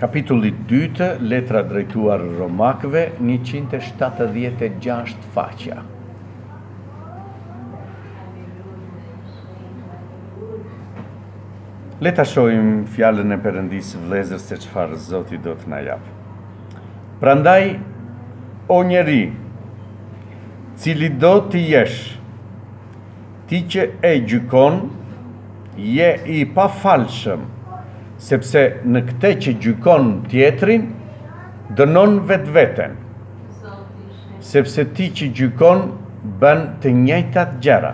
Kapitulli 2, letra drejtuar Romakëve, 176 faqja. Le ta shohim fjalën e Perëndisë vëllezër se çfarë Zoti do të na jap. Prandaj o njeri, Cilido të jesh ti që e gjykon, je i pafalshëm, sepse në këtë që gjykon tjetrin, dënon vetveten, sepse ti që gjykon bën të njëjtat gjëra.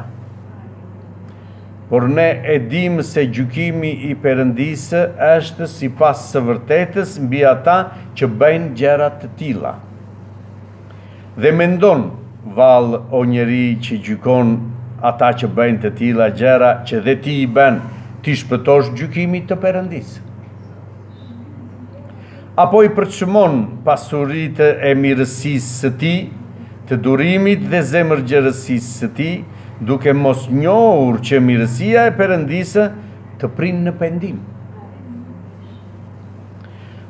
Por ne e dimë se gjykimi i Perëndisë është sipas së vërtetës mbi ata që bëjnë gjëra të tilla. Dhe mendon vallë o njeri që gjykon ata që bëjnë të tilla gjëra që dhe ti i bën, t'i shpëtosh gjykimit të Perëndisë? Apo i përçmon pasuritë e mirësisë së tij, të durimit dhe zemërgjerësisë së tij, duke mos njohur që mirësia e Perëndisë të prin në pendim?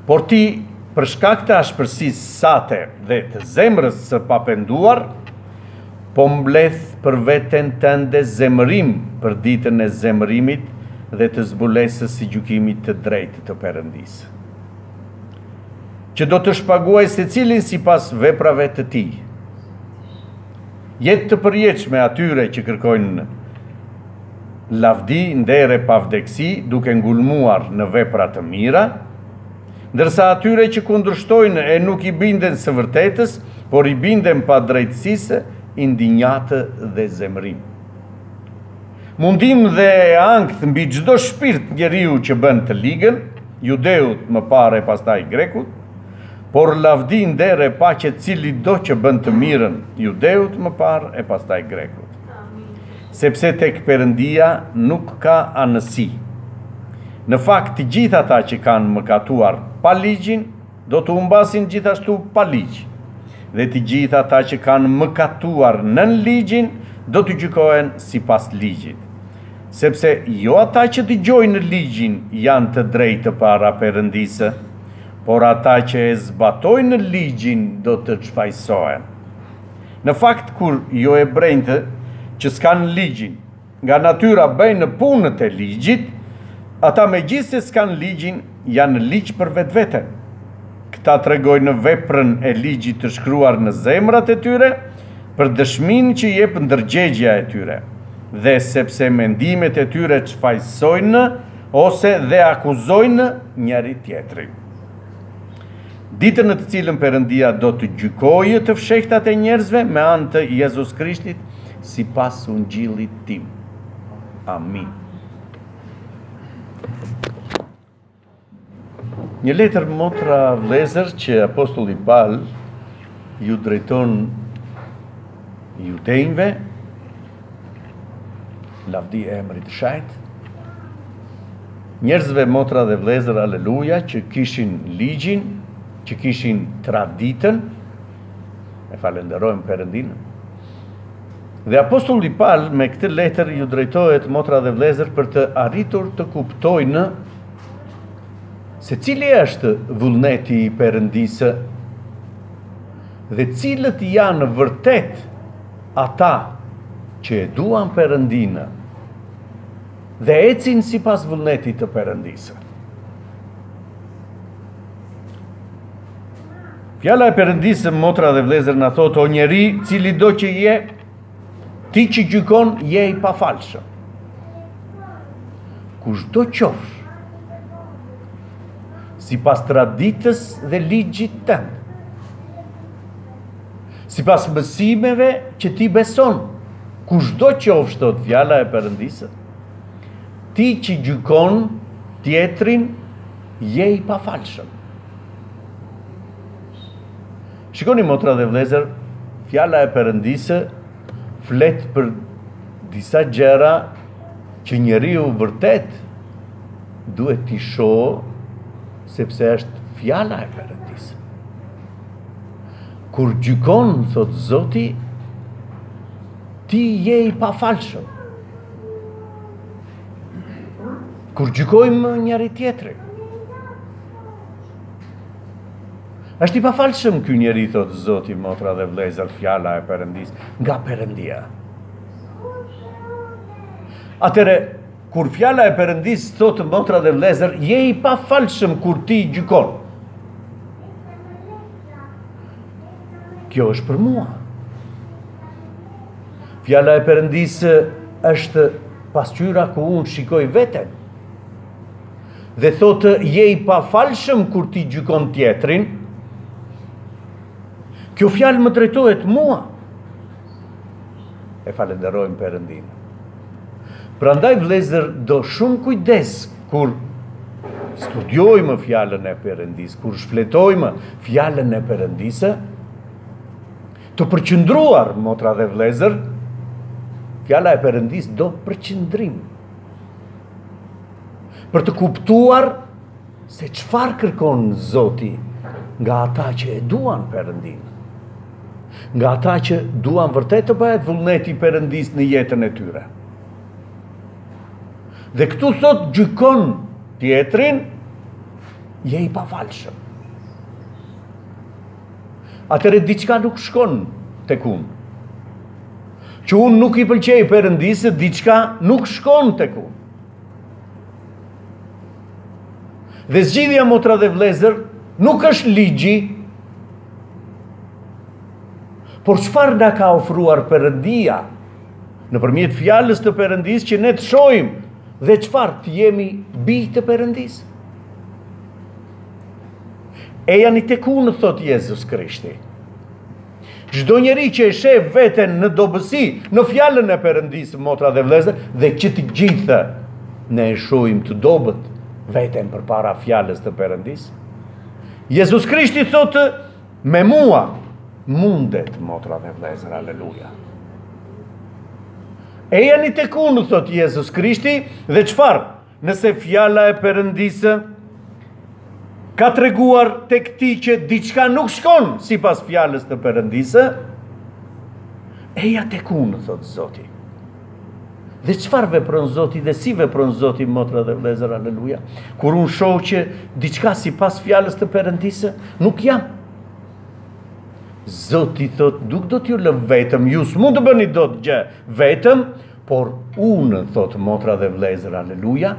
Por ti, për shkak të ashpërsisë sate dhe të zemrës së papenduar, po mbledh për veten tënde zemërim për ditën e zemërimit dhe të zbulesës së gjykimit të drejtë të Perëndisë, që do të shpaguajë secilin sipas veprave të tij. Jetë të përjetshme atyre që kërkojnë lavdi, nder e pavdekësi duke ngulmuar në vepra të mira, ndërsa atyre që kundërshtojnë e nuk i binden së vërtetës, por i binden padrejtësisë, indinjatë dhe zemërim. Mundim dhe ankth mbi çdo shpirt njeriu që bën të ligën, judeut më parë e pastaj grekut, Por lavdi, nder e paqe cilido që bën të mirën, judeut më parë e pastaj grekut. Sepse tek Perëndia nuk ka anësi. Në fakt të gjithë ata që kanë mëkatuar pa ligjin, do të humbasin gjithashtu pa ligj. Dhe të gjithë ata që kanë mëkatuar nën ligjin, do të gjykohen sipas ligjit. Sepse jo ata që dëgjojnë ligjin janë të drejtë para Perëndisë, por ata që e zbatojnë ligjin do të çfajësohen. Në fakt, kur joebrenjtë që s'kanë ligjin, nga natyra bëjnë punët e ligjit, ata megjithëse s'kanë ligjin, janë ligj për vetveten. Këta tregojnë veprën e ligjit të shkruar në zemrat e tyre për dëshminë që jep ndërgjegjja e tyre dhe sepse mendimet e tyre çfajësojnë ose dhe akuzojnë njëri-tjetrin. Ditën në të cilën Perëndia do të gjykojë të fshehtat e njerëzve me anë të Jezus Krishtit sipas ungjillit tim. Amin. Një letër motra vlezër që apostulli Pal iu drejton judenjve Lavdi emrit të Shenjtë. Njerëzve motra dhe vlezër aleluja që kishin ligjin, që kishin traditën. E falënderojmë Perëndinë. Dhe apostulli Pal me këtë letër iu drejtohet motra dhe vlezër për të arritur të kuptojnë se cili është vullneti i Perëndisë Dhe cilët janë vërtet ata që e duan Perëndinë dhe ecin sipas vullnetit të Perëndisë. Fjala e Perëndisë, motra dhe vëllezër na thotë o njeri, cilido që je, Ti që gjykon je i pafalshëm. Kushdo qofsh, sipas traditës dhe ligjit tënd, sipas mësimeve që ti beson, kushdo qofsh thotë fjala e Perëndisë, ti që gjykon tjetrin, je i pafalshëm. Shikoni motra dhe vlezër, fjala e Perëndisë flet për disa gjëra që njeriu vërtet duhet t'i shohë sepse është fjala e Perëndisë. Kur gjykon, thotë Zoti, ti je i pafalshëm. Kur gjykojmë njëri-tjetrin, Është i pafalshëm ky njeri thotë Zoti motra dhe vëllezër fjala e Perëndisë nga Perëndia. Atëhere kur fjala e Perëndisë thotë motra dhe vëllezër je i pafalshëm kur ti gjykon. Kjo është për mua. Fjala e Perëndisë është pasqyra ku unë shikoj veten. dhe thotë je i pafalshëm kur ti gjykon tjetrin, kjo fjalë më drejtohet mua. E falënderojmë Perëndinë. Prandaj vëllezër do shumë kujdes kur studiojmë fjalën e Perëndisë, kur shfletojmë fjalën e Perëndisë, të përqendruar motra dhe vëllezër, fjala e Perëndisë do përqendrim. Për të kuptuar se çfarë kërkon Zoti nga ata që e duan Perëndinë, nga ata që duan vërtet të bëhet vullneti i Perëndisë në jetën e tyre. Dhe këtu thotë gjykon tjetrin, je i pafalshëm. atëherë diçka nuk shkon tek unë. Që unë nuk i pëlqej Perëndisë, diçka nuk shkon tek unë. Dhe zgjidhja motra dhe vëllezër nuk është ligji, por çfarë na ka ofruar Perëndia, nëpërmjet fjalës të Perëndisë që ne të shohim, dhe çfarë të jemi bij të Perëndisë. Ejani tek unë, thotë Jezus Krishti. Çdo njeri që e shef veten në dobësi, në fjalën e Perëndisë, motra dhe vëllezër, dhe që të gjithë ne e shohim të dobët veten përpara fjalës të Perëndisë. Jezus Krishti thotë me mua mundet motra dhe vëllezër, aleluja. Ejani tek unë, thotë Jezus Krishti, dhe çfarë? Nëse fjala e Perëndisë ka treguar tek ti që diçka nuk shkon sipas fjalës të Perëndisë, eja tek unë, thotë Zoti. Dhe çfarë vepron Zoti dhe si vepron Zoti motra dhe vëllezër, aleluja. Kur unë shoh që diçka sipas fjalës të Perëndisë nuk jam, Zoti thotë, nuk do t'ju lë vetëm, ju s'mund të bëni dot gjë vetëm, Por unë, thotë motra dhe vëllezër, aleluja,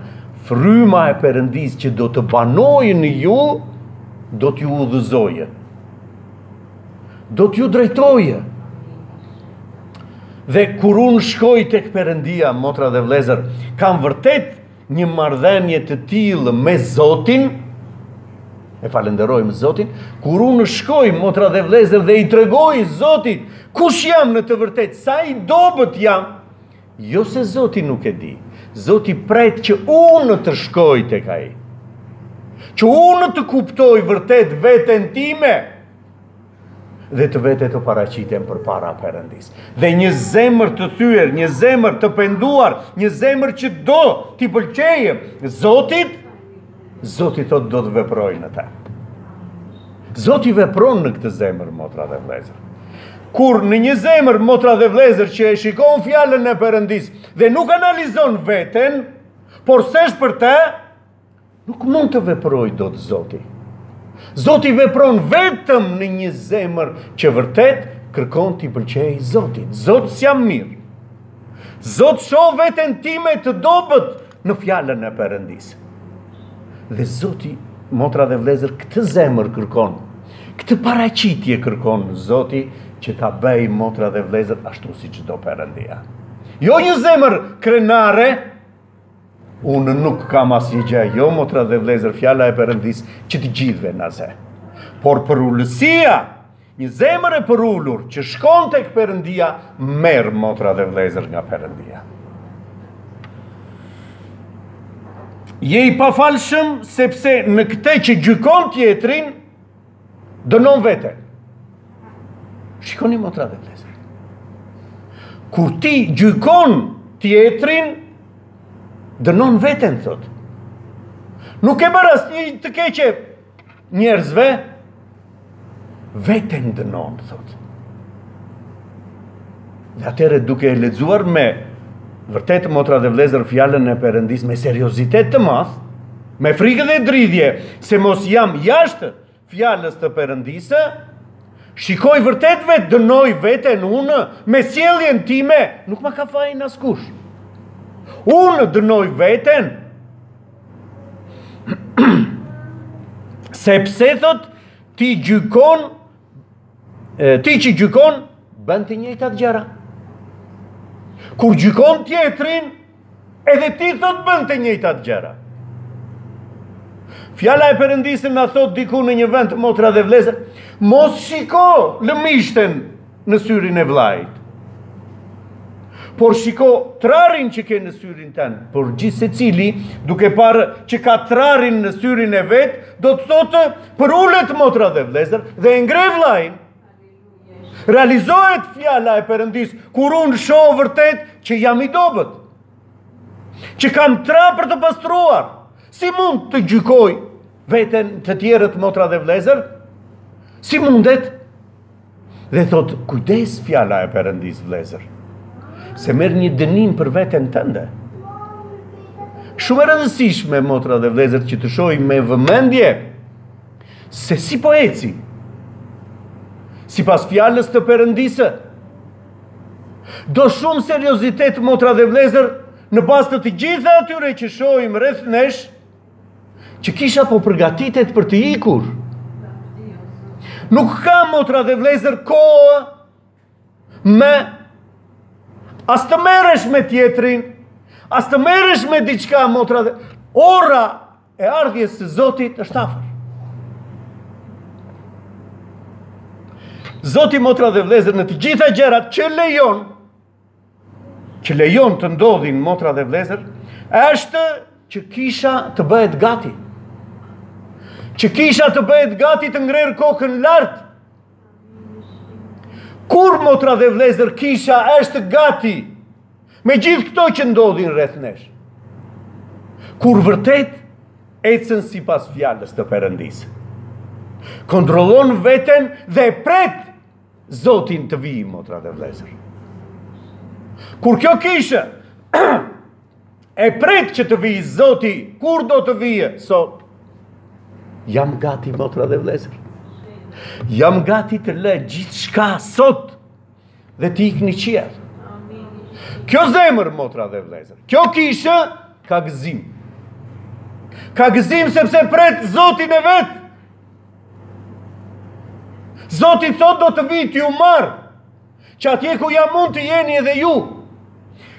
fryma e Perëndisë që do të banojë në ju, do t'ju udhëzojë. Do t'ju drejtojë. Dhe kur unë shkoj tek Perëndia, motra dhe vëllezër, kam vërtet Një marrëdhënie të tillë me Zotin, e falënderojmë Zotin, kur unë shkoj motra dhe vëllezër dhe i tregoj Zotit, kush jam në të vërtetë, sa i dobët jam, jo se Zoti nuk e di, Zoti pret që unë të shkoj tek ai, që unë të kuptoj vërtet veten time, dhe të vete të paraqiten përpara Perëndisë. Dhe një zemër të thyer, një zemër të penduar, një zemër që do t'i pëlqejë Zotit, Zoti thotë do të veprojë në të. Zoti vepron në këtë zemër, motra dhe vëllezër. Kur në një zemër, motra dhe vëllezër, që e shikon fjalën e Perëndisë, dhe nuk analizon veten, por s'është për të, Nuk mund të veprojë dot Zoti. Zoti vepron vetëm në një zemër që vërtet kërkon t'i pëlqejë Zotit. Zot s'jam mirë. Zot shoh veten time të dobët në fjalën e Perëndisë. Dhe Zoti, motra dhe vëllezër, këtë zemër kërkon. Këtë paraqitje kërkon Zoti që ta bëjë motra dhe vëllezër ashtu siç do Perëndia. Jo një zemër krenare, Unë nuk kam asnjë gjë, jo motra dhe vëllezër, fjala e Perëndisë që të gjithve na zë. Por përulësia, një zemër e përulur që shkon tek Perëndia, merr motra dhe vëllezër nga Perëndia. Je i pafalshëm sepse në këtë që gjykon tjetrin, Dënon veten. Shikoni motra dhe vëllezër. Kur ti gjykon tjetrin, dënon veten, thotë. Nuk u bëre asnjë të keqe njerëzve, veten dënon, thotë. Dhe atëherë duke e lexuar me vërtet motra dhe vëllezër fjalën e Perëndisë me seriozitet të madh, me frikë dhe dridhje se mos jam jashtë fjalës të Perëndisë, shikoj vërtet vetë dënoj veten unë me sjelljen time, nuk ma ka fajin askush. Unë dënoj veten, sepse thotë ti gjykon E, ti që gjykon, bën të njëjtat gjëra. Kur gjykon tjetrin, edhe ti thotë bën të njëjtat gjëra. Fjala e Perëndisë na thotë diku në një vend, motra dhe vëllezër, mos shiko lëmishten në syrin e vëllait. Por shiko trarin që ke në syrin tënd, por gjithsecili, duke parë që ka trarin në syrin e vet, do të thotë Përulet motra dhe vëllezër dhe e ngre vëllain. Realizohet fjala e Perëndisë, kur unë shoh vërtet që jam i dobët. Që kam tra për të pastruar. Si mund të gjykoj veten të tjerët motra dhe vlezër? Si mundet? Dhe thotë, kujdes fjala e Perëndisë vëllezër, se merr një dënim për veten tënde. Shumë e rëndësishme, motra dhe vëllezër, që të shohim me vëmendje, se si po eci, sipas fjalës të Perëndisë, do shumë seriozitet, motra dhe vëllezër, në bazë të të gjitha atyre që shohim rreth nesh, Që kisha po përgatitet për të ikur. Nuk ka motra dhe vëllezër kohë me as të merresh me tjetrin, as të merresh me diçka motra dhe ora e ardhjes së Zotit është afër. Zoti motra dhe vëllezër në të gjitha gjërat që lejon që lejon të ndodhin motra dhe vëllezër, është që kisha të bëhet gati. Që kisha të bëhet gati të ngrerë kokën lart. Kur motra dhe vëllezër kisha është gati, me gjithë këto që ndodhin rreth nesh. Kur vërtet, ecën sipas fjalës të Perëndisë. Kontrollon veten dhe e pret Zotin të vijë, motra dhe vëllezër. Kur kjo kishë, e pret që të vijë, zoti, kur do të vijë, sot, jam gati, motra dhe vëllezër. Jam gati të lë gjithçka sot, dhe të iki në qiell. Kjo zemër, motra dhe vëllezër, kjo kishë, ka gëzim. Ka gëzim sepse pret zotin e vet, Zoti thotë do të vij t'ju marr, që atje ku jam unë të jeni edhe ju.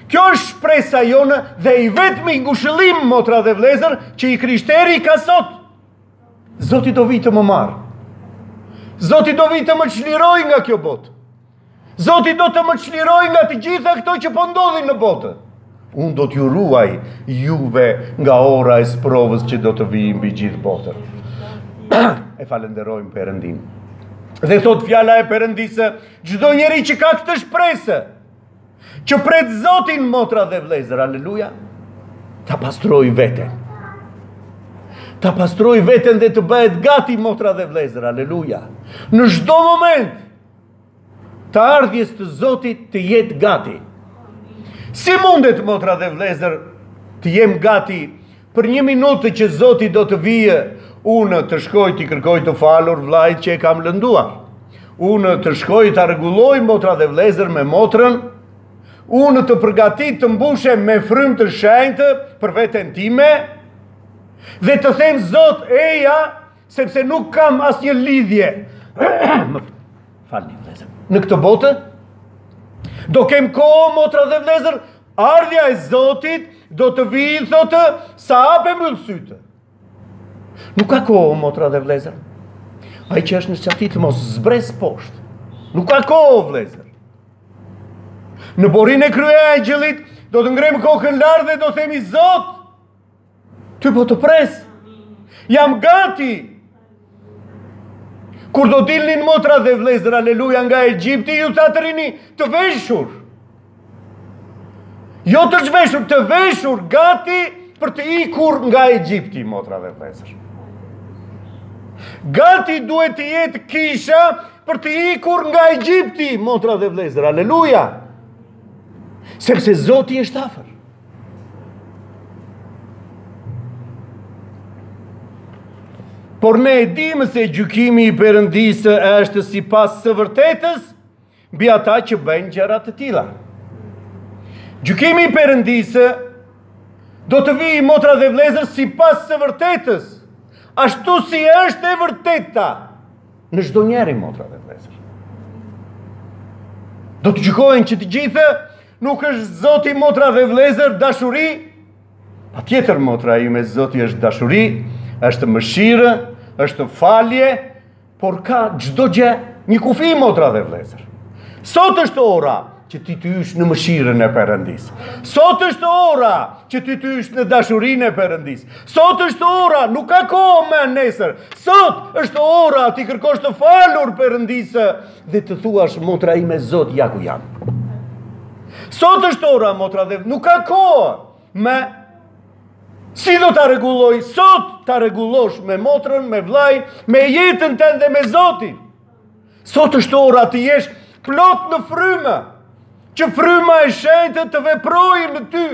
Kjo është shpresa jonë dhe i vetmi ngushëllim motra dhe vëllezër që i krishteri ka sot. Zoti do vijë të më marrë. Zoti do vijë të më çlirojë nga kjo botë. Zoti do të më çlirojë nga të gjitha këto që po ndodhin në botë. Unë do t'ju ruaj juve nga ora e sprovës që do të vijë mbi gjithë botën. e falënderojmë Perëndinë. Dhe thotë fjala e Perëndisë, çdo njeri që ka këtë shpresë, që pret Zotin motra dhe vëllezër, aleluja, ta pastrojë veten. Ta pastrojë veten dhe të bëhet gati motra dhe vëllezër, aleluja. Në çdo moment të ardhjes të Zotit të jetë gati. Si mundet, motra dhe vëllezër, të jem gati për një minutë që Zoti do të vijë, unë të shkoj t'i kërkoj të falur vëllait që e kam lënduar. Unë të shkoj ta rregulloj motra dhe vëllezër me motrën, unë të përgatit të mbushem me frymë të shenjtë për veten time, dhe të them Zot, eja, Sepse nuk kam asnjë lidhje. Falni, vëllezër. Në këtë botë, do kem kohë, motra dhe vëllezër, ardhja e Zotit do të vijë, thotë, sa hap e mbyll sytë. Nuk ka kohë, motra dhe vëllezër. Ai që është në çati të mos zbresë poshtë. Nuk ka kohë, vëllezër. Në borinë e kryeengjëllit, do të ngremë kokën lart dhe do themi Zot. Ty po të pres. Jam gati. Kur do dilnin motra dhe vlezër aleluja nga Egjipti, ju tha të rrini të veshur. Jo të zhveshur, të veshur, gati për të ikur nga Egjipti, motra dhe vëllezër. Gati duhet të jetë kisha për të ikur nga Egjipti, motra dhe vlezër, aleluja. Sepse Zoti është afër. Por ne e dimë se gjykimi i Perëndisë është sipas së vërtetës, mbi ata që bëjnë gjëra të tilla. Gjykimi i Perëndisë do të vijë motra dhe vëllezër sipas së vërtetës, ashtu si është e vërteta në çdo njeri motra dhe vëllezër. Do të gjykohen që të gjithë Nuk është Zoti motra dhe vëllezër dashuri? Patjetër motra ime Zoti është dashuri, është mëshirë, është falje, por ka çdo gjë një kufi motra dhe vëllezër. Sot është ora që ti të hysh në mëshirën e Perëndisë. Sot është ora që ti të hysh në dashurinë e Perëndisë. Sot është ora, nuk ka kohë më nesër. Sot është ora t'i kërkosh të falur Perëndisë Dhe të thuash motra ime Zot ja ku jam. Sot është ora motra dhe nuk ka kohë më si do ta rregulloj sot ta rregullosh me motrën, me vëllain, me jetën tënde dhe me Zotin. Sot është ora të jesh plot në frymë që fryma e shenjtë të veprojë në ty.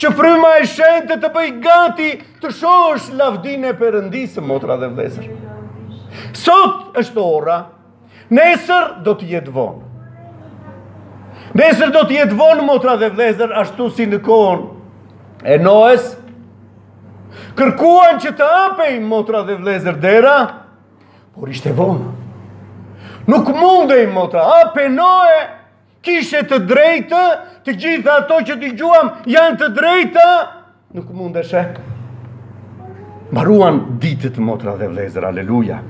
Që fryma e shenjtë të bëjë gati të shohësh lavdinë e Perëndisë, motra dhe vëllezër. Sot është ora. Nesër do të jetë vonë. Nesër do të jetë vonë motra dhe vëllezër ashtu si në kohën e Noes. Kërkuan që të hapej motra dhe vëllezër dera, por ishte vonë. Nuk mundej motra, hape Noe, Kishe të drejtë, të gjitha ato që dëgjuam janë të drejtë, nuk mundeshe. Mbaruan ditët motra dhe vëllezër, aleluja.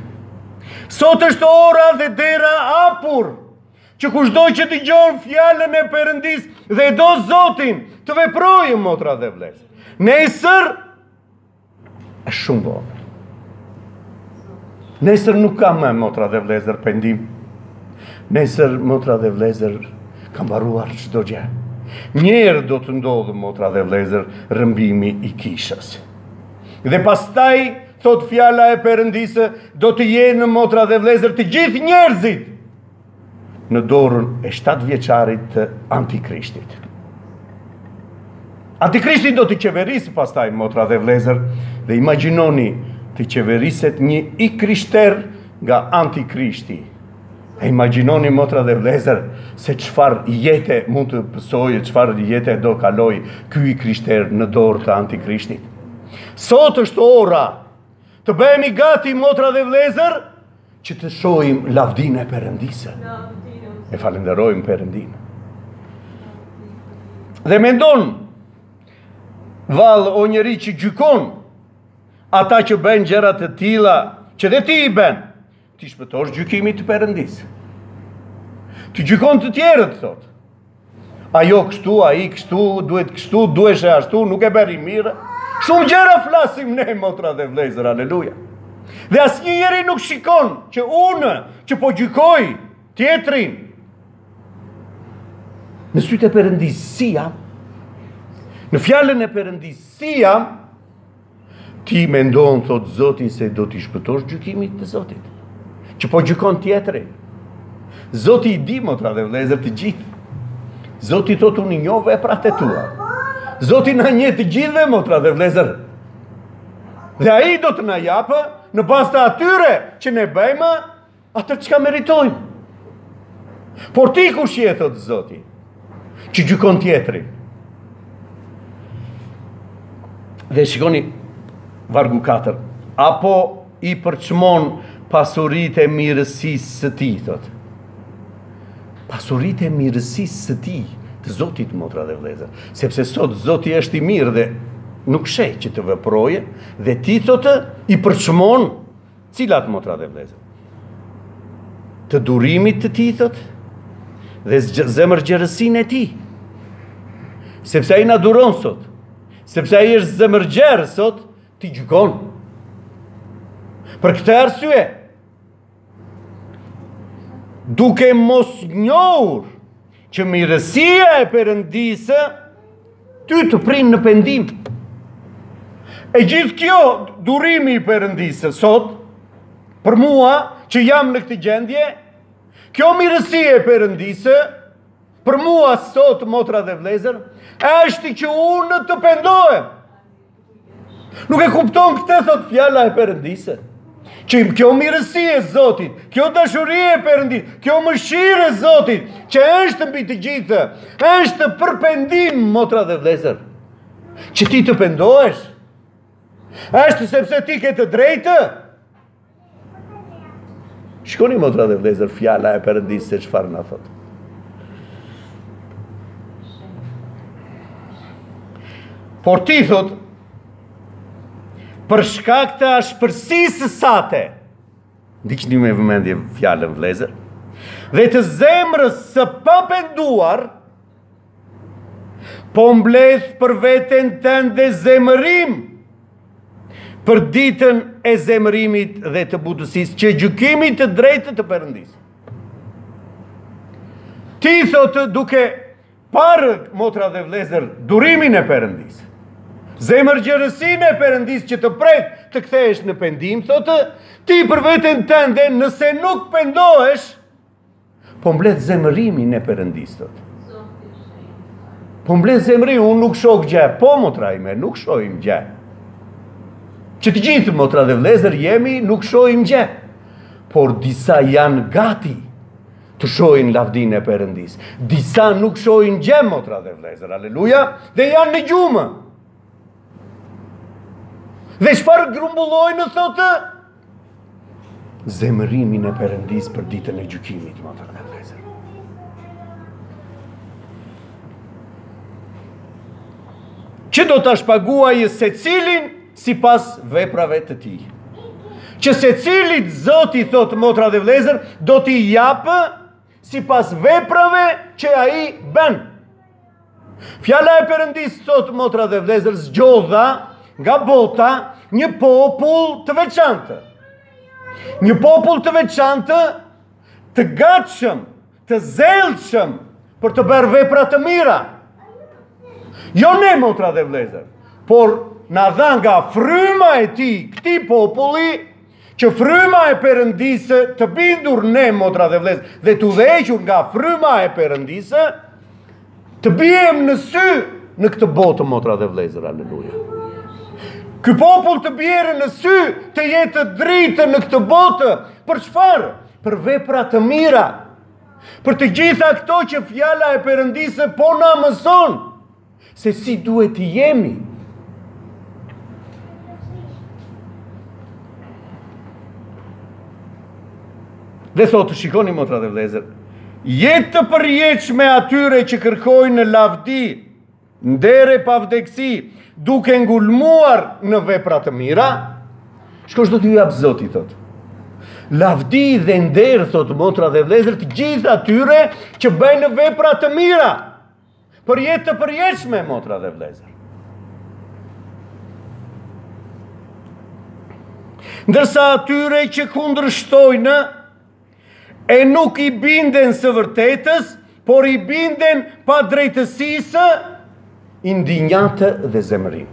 Sot është ora dhe dera hapur, që kushdo që dëgjon fjalën e Perëndisë dhe do Zotin të veprojë motra dhe vëllezër. Nesër, Është shumë vonë. Nesër nuk ka më motra dhe vëllezër pendim. Nesër motra dhe vëllezër ka mbaruar çdo gjë. Njëherë do të ndodhë motra dhe vëllezër rrëmbimi i kishës. Dhe pastaj, thotë fjala e perëndisë, do të jenë motra dhe vëllezër të gjithë njerëzit. në dorën e shtatëvjeçarit të antikrishtit. Antikrishti do të qeverisë pastaj, motra dhe vëllezër, dhe imagjinoni të qeveriset një i krishterë nga antikrishti. E imagjinoni motra dhe vëllezër se çfarë jete mund të pësojë, çfarë jete do kalojë ky i krishterë në dorë të antikrishtit. Sot është ora të bëhemi gati motra dhe vëllezër Që të shohim lavdinë e perëndisë. E falënderojmë perëndinë. Dhe mendon vallë o njeri që gjykon ata që bëjnë gjëra të tilla që dhe ti i bën. T'i shpëtosh gjykimit të perëndisë. Ti gjykon të tjerët thotë. Ajo kështu, ai kështu, duhet kështu, duheshe ashtu, nuk e bëri mirë. Shumë gjëra flasim ne, motra dhe vëllezër, aleluja. Dhe asnjeri nuk shikon që unë, që po gjykoj tjetrin, në sytë e perëndisë si jam, në fjalën e perëndisë si jam, Ti mendon thotë Zotin se do t'i shpëtosh gjykimit të Zotit, që po gjykon tjetrin. Zoti i di motra dhe vëllezër të gjithë. Zoti thotë unë njoh veprat e tua. Zoti na njeh të gjithëve motra dhe vëllezër. Dhe ai do të na japë në bazë të atyre që ne bëjmë Atë çka meritojmë. Por ti kush je thotë Zoti? Që gjykon tjetrin. Dhe shikoni vargu 4. Apo i përçmon pasuritë e mirësisë së tij, thotë. Pasuritë e mirësisë së tij, të zotit, motra dhe vëllezër. Sepse sot, zoti është i mirë dhe nuk sheh që të veprojë, dhe ti, thotë, i përçmon Cilat motra dhe vëllezër? Të durimit të tij, thotë, dhe zemërgjerësinë e tij. Sepse ai na duron, sot, sepse ai është zemërgjerë, sot, ti gjykon. Për këtë arsye, duke mos njohur, Që mirësia e perëndisë ty të prin në pendim. E gjithë kjo durimi i perëndisë sot, për mua që jam në këtë gjendje, kjo mirësi e perëndisë, për mua sot, motra dhe vëllezër, është që unë të pendohem. Nuk e kupton këtë thotë fjala e Perëndisë. Që kjo mirësi e Zotit, kjo dashuri e Perëndisë, kjo mëshirë e Zotit, që është mbi të gjithë, është për pendim motra dhe vëllezër. Që ti të pendohesh. Është sepse ti ke të drejtë. Shikoni motra dhe vëllezër fjala e Perëndisë se çfarë na thotë. Por ti thotë, për shkak të ashpërsisë së sate, ndiqni me vëmendje fjalën vëllezër, dhe të zemrës së papenduar, Po mbledh për veten tënde zemërim për ditën e zemërimit dhe të butësis së gjykimit të drejtë të Perëndisë. Ti thotë duke parë motra dhe vëllezër durimin e Perëndisë. Zemërgjerësinë e Perëndisë që të pret të kthehesh në pendim, thotë ti për veten tënde nëse nuk pendohesh, Po mbledh zemërimin e Perëndisë thotë. Po mbledh zemërim, unë nuk shoh gjë. Po, motra ime, nuk shohim gjë. Që të gjithë, motra dhe vëllezër, jemi, nuk shohim gjë. Por disa janë gati të shohin lavdinë e Perëndisë. Disa nuk shohin gjë, motra dhe vëllezër, aleluja, dhe janë në gjumë. Dhe çfarë grumbullojnë, thotë, Zemërimin e Perëndisë për ditën e gjykimit, motra e vëllezër. Që do të shpaguajë secilin sipas veprave të tij. Që secilit Zoti, thotë motra dhe vëllezër, do t'i japë sipas veprave që ai bën. Fjala e Perëndisë thotë motra dhe vëllezër zgjodha nga bota një popull të veçantë. Një popull të veçantë, të gatshëm, të zellshëm për të bërë vepra të mira. Jo ne motra dhe vëllezër, por na dha nga fryma e tij këtij populli Që fryma e Perëndisë të bindur ne motra dhe vëllezër dhe të udhëhequr nga fryma e Perëndisë të biem në sy në këtë botë motra dhe vëllezër aleluja. Ky popull të bjerë në sy të jetë dritë në këtë botë për çfarë? Për vepra të mira. Për të gjitha këto që fjala e Perëndisë po na mëson. Se si duhet të jemi. Dhe thotë të shikoni motra dhe vëllezër, jetë të përjetshme atyre që kërkojnë lavdi, nder e pavdekësi, duke ngulmuar në vepra të mira, shiko ç'do t'ju japë Zoti, thotë. Lavdi dhe nder, thotë motra dhe vëllezër, të gjithë atyre që bëjnë vepra të mira, Për jetë të përjetshme, motra dhe vëllezër. Ndërsa atyre që kundërshtojnë, e nuk i binden së vërtetës, por i binden padrejtësisë, indinjatë dhe zemërim.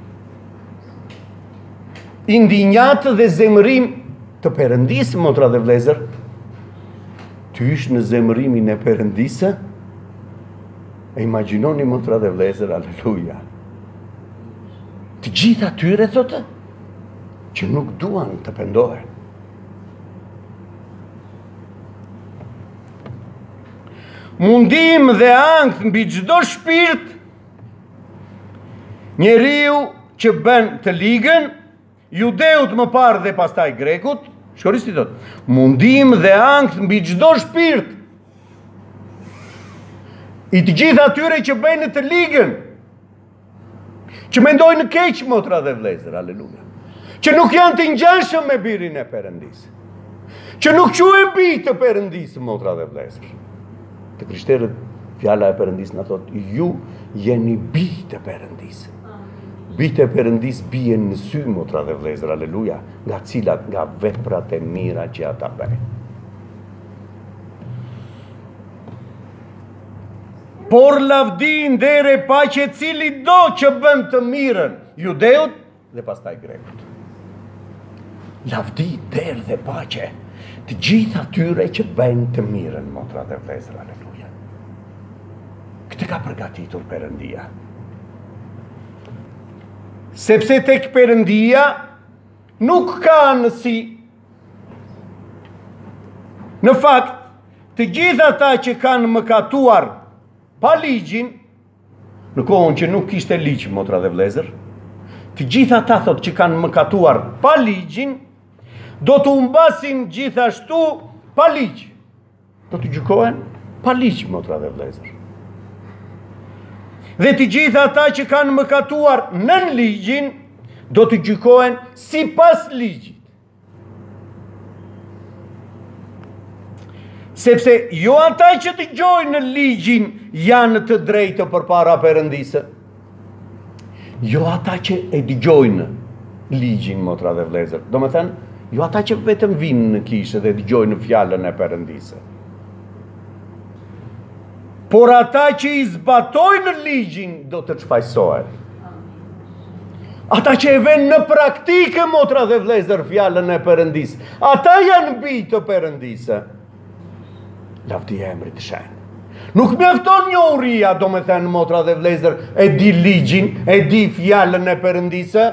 Indinjatë dhe zemërim të perëndisë motra dhe vëllezër, të hysh në zemërimin e perëndisë, E imagjinoni motra dhe vëllezër, aleluja. Të gjithë atyre, thotë, që nuk duan të pendohen. Mundim dhe ankth mbi çdo shpirt njeriu që bën të ligën, Judeut më parë dhe pastaj grekut, shiko ç'rri thotë, mundim dhe ankth mbi çdo shpirt. I të gjithë atyre që bëjnë të ligën, që mendojnë keq motra dhe vëllezër, aleluja. Që nuk janë të ngjashëm me birin e Perëndisë. Që nuk quhen bij të perëndisë, motra dhe vëllezër. Të krishterët, fjala e perëndisë na thotë, ju jeni bij të perëndisë. Bijtë e perëndisë bien në sy, motra dhe vëllezër, aleluja, nga cilat nga veprat e mira që ata bëjnë. Por lavdi nder e paqe cilitdo që bën të mirën, judeut, Dhe pastaj grekut. Lavdi, nder dhe paqe, të gjithë atyre që bëjnë të mirën, motra dhe vëllezër, aleluja. Këtë ka përgatitur perëndia. Sepse tek perëndia nuk ka anësi. Në fakt, të gjithë ata që kanë mëkatuar pa ligjin, Në kohën që nuk kishte ligj, motra dhe vëllezër, të gjithë ata thotë që kanë mëkatuar pa ligjin, do të humbasin gjithashtu pa ligj. Do të gjykohen pa ligj, motra dhe vëllezër. Dhe të gjithë ata që kanë mëkatuar nën ligjin, do të gjykohen sipas ligjit. Sepse jo ata që dëgjojnë ligjin janë të drejtë përpara Perëndisë. Jo ata që e dëgjojnë ligjin, motra dhe vëllezër. Domethënë, jo ata që vetëm vijnë në kishë dhe dëgjojnë fjalën e Perëndisë. Por ata që i zbatojnë ligjin do të shfajësohen. Ata që e venë në praktikë motra dhe vëllezër fjalën e Perëndisë. Ata janë bij të Perëndisë. Lavdi emrit të shenjtë. Nuk mjafton njohuria, domethënë motra dhe vëllezër, e di ligjin, e di fjalën e Perëndisë,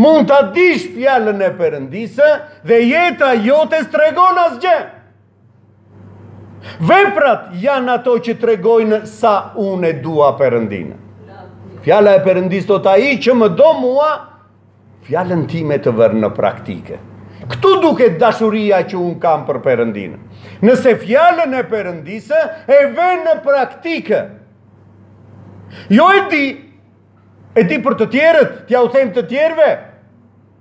mund ta dish fjalën e Perëndisë, dhe jeta jote s'tregon asgjë. Veprat janë ato që tregojnë sa unë e dua Perëndinë. Fjala e Perëndisë thotë ai që më do mua fjalën time të vërë në praktikë. Këtu duket dashuria që unë kam për Perëndinë. Nëse fjalën e Perëndisë e vë në praktikë. Jo e di, e di për të tjerët, t'jau them të tjerëve.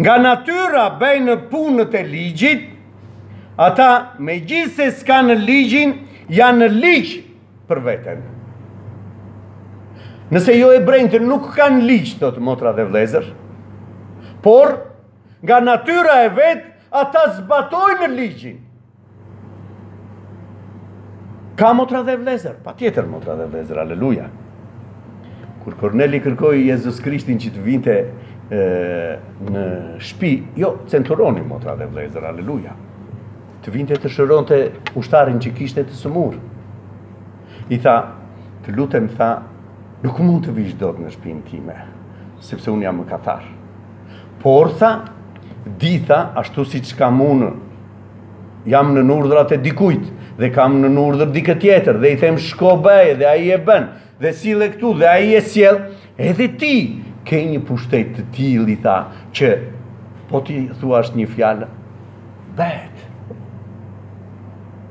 Nga natyra bëjnë punët e ligjit, ata megjithëse s'kanë ligjin, janë ligj për veten. Nëse johebrenjtë nuk kanë ligj, thotë motra dhe vëllezër, por nga natyra e vet, ata zbatojnë ligjin. Ka motra dhe vëllezër, patjetër motra dhe vëllezër, aleluja. Kur Korneli kërkoi Jezus Krishtin që të vinte në shpi, jo, centuroni motra dhe vëllezër, aleluja. Të vinte të shëronte ushtarin që kishte të sëmurë. I tha, të lutem tha, nuk mund të vish dot në shpinë time, sepse unë jam mëkatar. Por tha, di tha, ashtu siç kam unë, Jam nën urdhrat e dikujt dhe kam nën urdhër dikë tjetër dhe i them shko bëj dhe ai e bën dhe sille këtu dhe ai e sjell edhe ti ke një pushtet të tillë i tha që po t'i thuash një fjalë bëhet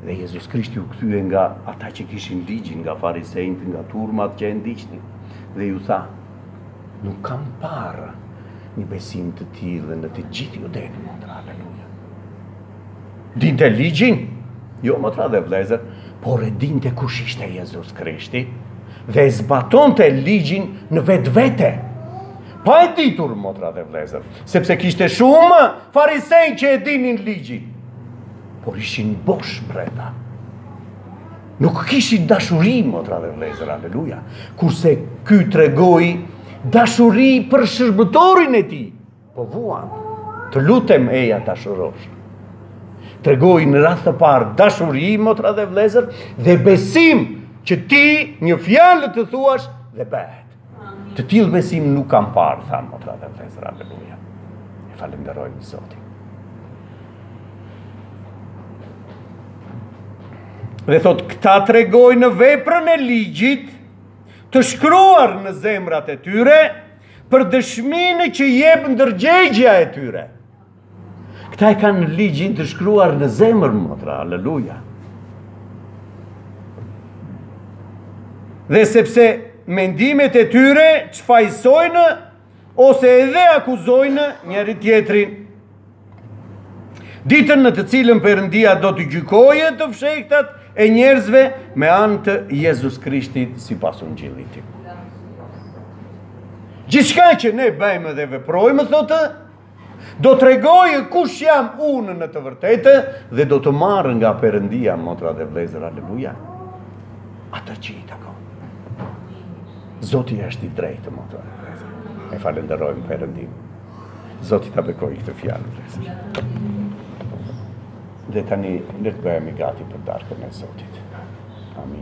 dhe Jezus Krishti u kthye nga ata që kishin ligjin nga farisenjtë nga turmat që e ndiqnin dhe ju tha Nuk kam parë një besim të tillë dhe në të gjithë Judenë motra, aleluja. Dinte ligjin, jo motra dhe vëllezër, por e dinte kush ishte Jezus Krishti, dhe zbatonte ligjin në vetvete. Pa e ditur, motra dhe vëllezër, sepse kishte shumë farisenj që e dinin ligjin, por ishin bosh brenda. Nuk kishin dashuri, motra dhe vëllezër, aleluja, kurse ky tregoi dashuri për shërbëtorin e tij, po vuan, të lutem eja ta shërosh. Tregoi në radhë të parë dashuri, motra dhe vëllezër, dhe besim që ti një fjalë të thuash dhe bëhet. Të tillë besim nuk kam parë, tha, motra dhe vëllezër, aleluja. E falënderojmë Zotin. Dhe thotë, këta tregojnë veprën e ligjit të shkruar në zemrat e tyre për dëshminë që jep ndërgjegjja e tyre. Këta e kanë ligjin të shkruar në zemër, motra, aleluja. Dhe sepse mendimet e tyre shfajësojnë ose edhe akuzojnë njëri-tjetrin. Ditën në të cilën Perëndia do të gjykojë të fshehtat e njerëzve me anë të Jezus Krishtit sipas ungjillit tim. Gjithka që ne bëjmë dhe veprojmë, thotë, Do tregojë kush jam unë në të vërtetë dhe do të marrë nga Perëndia motra dhe vëllezër aleluja. Atë që i takon. Zoti është i drejtë motra dhe vëllezër. E falënderojmë Perëndinë. Zoti ta bekojë këtë fjalë vëllezër. Dhe tani le të bëhemi gati për darkën e Zotit. Amin.